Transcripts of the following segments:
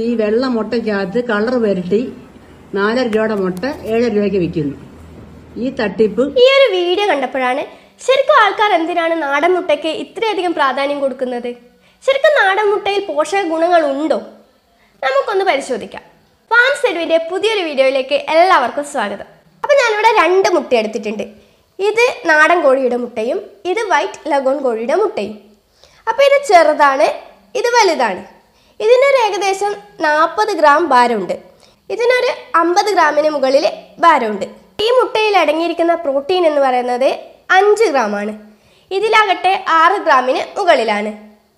ഈ വെള്ള മുട്ടയ്ക്കകത്ത് കളർ വരട്ടി നാലര രൂപയുടെ മുട്ട ഏഴര രൂപയ്ക്ക് വിൽക്കുന്നു. ഈ തട്ടിപ്പ് ഈ ഒരു വീഡിയോ കണ്ടപ്പോഴാണ് ശരിക്കും ആൾക്കാർ എന്തിനാണ് നാടൻ മുട്ടയ്ക്ക് ഇത്രയധികം പ്രാധാന്യം കൊടുക്കുന്നത്? ശരിക്കും നാടൻ മുട്ടയിൽ പോഷക ഗുണങ്ങൾ ഉണ്ടോ? നമുക്കൊന്ന് പരിശോധിക്കാം. ഫാം സെഡുവിന്റെ പുതിയൊരു വീഡിയോയിലേക്ക് എല്ലാവർക്കും സ്വാഗതം. അപ്പം ഞാനിവിടെ രണ്ട് മുട്ട എടുത്തിട്ടുണ്ട്. ഇത് നാടൻ കോഴിയുടെ മുട്ടയും ഇത് വൈറ്റ് ലഗോൺ കോഴിയുടെ മുട്ടയും. അപ്പോൾ ഇത് ചെറുതാണ് ഇത് വലുതാണ്. ഇതിനൊരു ഏകദേശം നാൽപ്പത് ഗ്രാം ഭാരമുണ്ട്. ഇതിനൊരു അമ്പത് ഗ്രാമിന് മുകളിൽ ഭാരമുണ്ട്. ഈ മുട്ടയിൽ അടങ്ങിയിരിക്കുന്ന പ്രോട്ടീൻ എന്ന് പറയുന്നത് അഞ്ച് ഗ്രാമാണ്. ഇതിലാകട്ടെ ആറ് ഗ്രാമിന് മുകളിലാണ്.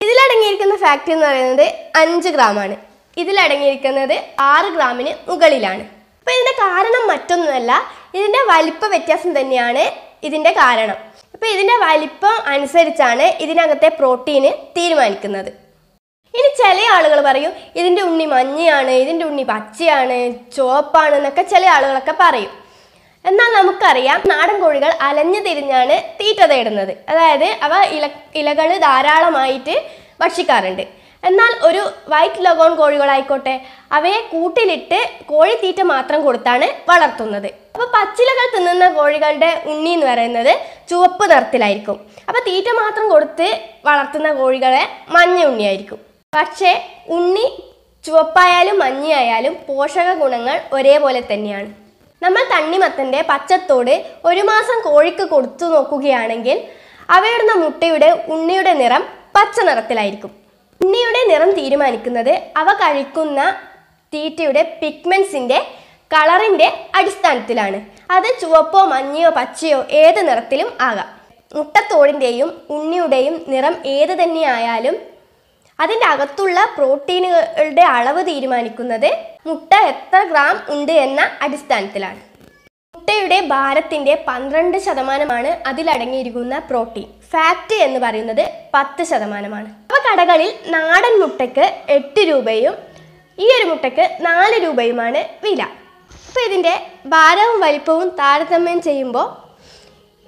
ഇതിലടങ്ങിയിരിക്കുന്ന ഫാക്റ്റ് എന്ന് പറയുന്നത് അഞ്ച് ഗ്രാമാണ്. ഇതിലടങ്ങിയിരിക്കുന്നത് ആറ് ഗ്രാമിന് മുകളിലാണ്. അപ്പോൾ ഇതിന്റെ കാരണം മറ്റൊന്നുമല്ല ഇതിന്റെ വലിപ്പ വ്യത്യാസം തന്നെയാണ് ഇതിന്റെ കാരണം. അപ്പോൾ ഇതിന്റെ വലിപ്പം അനുസരിച്ചാണ് ഇതിനകത്തെ പ്രോട്ടീന് തീരുമാനിക്കുന്നത്. ചില ആളുകൾ പറയും ഇതിന്റെ ഉണ്ണി മഞ്ഞയാണ് ഇതിന്റെ ഉണ്ണി പച്ചയാണ് ചുവപ്പാണ് എന്നൊക്കെ ചില ആളുകളൊക്കെ പറയും. എന്നാൽ നമുക്കറിയാം നാടൻ കോഴികൾ അലഞ്ഞു തിരിഞ്ഞാണ് തീറ്റ തേടുന്നത്. അതായത് അവ ഇല ഇലകൾ ധാരാളമായിട്ട് ഭക്ഷിക്കാറുണ്ട്. എന്നാൽ ഒരു വൈറ്റ് ലഗോൺ കോഴികളായിക്കോട്ടെ അവയെ കൂട്ടിലിട്ട് കോഴിത്തീറ്റ മാത്രം കൊടുത്താണ് വളർത്തുന്നത്. അപ്പോൾ പച്ചിലകൾ തിന്നുന്ന കോഴികളുടെ ഉണ്ണി എന്ന് പറയുന്നത് ചുവപ്പ് നിറത്തിലായിരിക്കും. അപ്പോൾ തീറ്റ മാത്രം കൊടുത്ത് വളർത്തുന്ന കോഴികളെ മഞ്ഞ ഉണ്ണിയായിരിക്കും. പക്ഷേ ഉണ്ണി ചുവപ്പായാലും മഞ്ഞയായാലും പോഷക ഗുണങ്ങൾ ഒരേപോലെ തന്നെയാണ്. നമ്മൾ തണ്ണിമത്തന്റെ പച്ചത്തോട് ഒരു മാസം കോഴിക്ക് കൊടുത്തു നോക്കുകയാണെങ്കിൽ അവയിടുന്ന മുട്ടയുടെ ഉണ്ണിയുടെ നിറം പച്ച നിറത്തിലായിരിക്കും. ഉണ്ണിയുടെ നിറം തീരുമാനിക്കുന്നത് അവ കഴിക്കുന്ന തീറ്റയുടെ പിഗ്മെൻസിന്റെ കളറിന്റെ അടിസ്ഥാനത്തിലാണ്. അത് ചുവപ്പോ മഞ്ഞയോ പച്ചയോ ഏത് നിറത്തിലും ആകാം. മുട്ടത്തോടിന്റെയും ഉണ്ണിയുടെയും നിറം ഏത് തന്നെയായാലും അതിന്റെ അകത്തുള്ള പ്രോട്ടീനുകളുടെ അളവ് തീരുമാനിക്കുന്നത് മുട്ട എത്ര ഗ്രാം ഉണ്ട് എന്ന അടിസ്ഥാനത്തിലാണ്. മുട്ടയുടെ ഭാരത്തിന്റെ പന്ത്രണ്ട് ശതമാനമാണ് അതിലടങ്ങിയിരിക്കുന്ന പ്രോട്ടീൻ. ഫാറ്റ് എന്ന് പറയുന്നത് പത്ത് ശതമാനമാണ്. അപ്പോൾ കടകളിൽ നാടൻ മുട്ടയ്ക്ക് എട്ട് രൂപയും ഈ ഒരു മുട്ടയ്ക്ക് നാല് രൂപയുമാണ് വില. അപ്പോൾ ഇതിന്റെ ഭാരവും വലിപ്പവും താരതമ്യം ചെയ്യുമ്പോൾ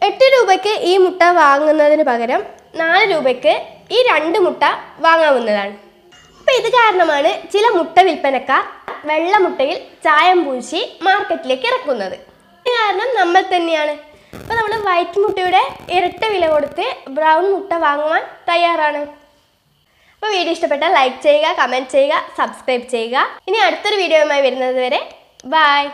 എട്ട് രൂപയ്ക്ക് ഈ മുട്ട വാങ്ങുന്നതിന് പകരം നാല് രൂപയ്ക്ക് ഈ രണ്ട് മുട്ട വാങ്ങാവുന്നതാണ്. അപ്പോൾ ഇത് കാരണമാണ് ചില മുട്ട വിൽപ്പനക്കാർ വെള്ളമുട്ടയിൽ ചായം പൂശി മാർക്കറ്റിലേക്ക് ഇറക്കുന്നത്. ഇത് കാരണം നമ്മൾ തന്നെയാണ്. അപ്പോൾ നമ്മൾ വൈറ്റ് മുട്ടയുടെ ഇരട്ട വില കൊടുത്ത് ബ്രൗൺ മുട്ട വാങ്ങുവാൻ തയ്യാറാണ്. അപ്പോൾ വീഡിയോ ഇഷ്ടപ്പെട്ടാൽ ലൈക്ക് ചെയ്യുക കമന്റ് ചെയ്യുക സബ്സ്ക്രൈബ് ചെയ്യുക. ഇനി അടുത്തൊരു വീഡിയോയുമായി വരുന്നത് വരെ ബായ്